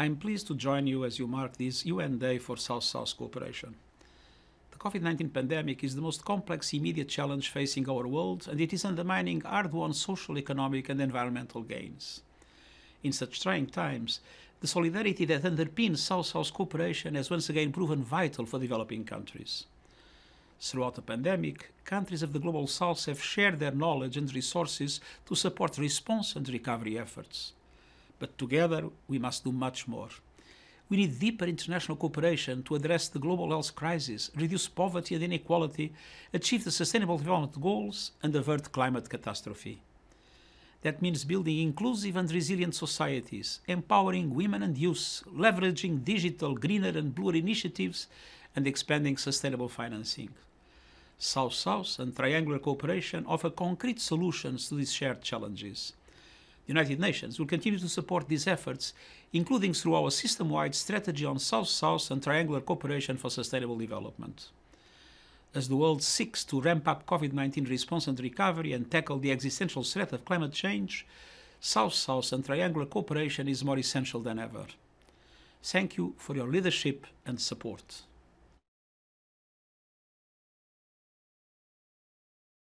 I'm pleased to join you as you mark this UN Day for South-South cooperation. The COVID-19 pandemic is the most complex immediate challenge facing our world and it is undermining hard-won social, economic and environmental gains. In such trying times, the solidarity that underpins South-South cooperation has once again proven vital for developing countries. Throughout the pandemic, countries of the Global South have shared their knowledge and resources to support response and recovery efforts. But together, we must do much more. We need deeper international cooperation to address the global health crisis, reduce poverty and inequality, achieve the Sustainable Development Goals, and avert climate catastrophe. That means building inclusive and resilient societies, empowering women and youth, leveraging digital, greener, and bluer initiatives, and expanding sustainable financing. South South and triangular cooperation offer concrete solutions to these shared challenges. United Nations will continue to support these efforts, including through our system wide strategy on South South and triangular cooperation for sustainable development. As the world seeks to ramp up COVID 19 response and recovery and tackle the existential threat of climate change, South South and triangular cooperation is more essential than ever. Thank you for your leadership and support.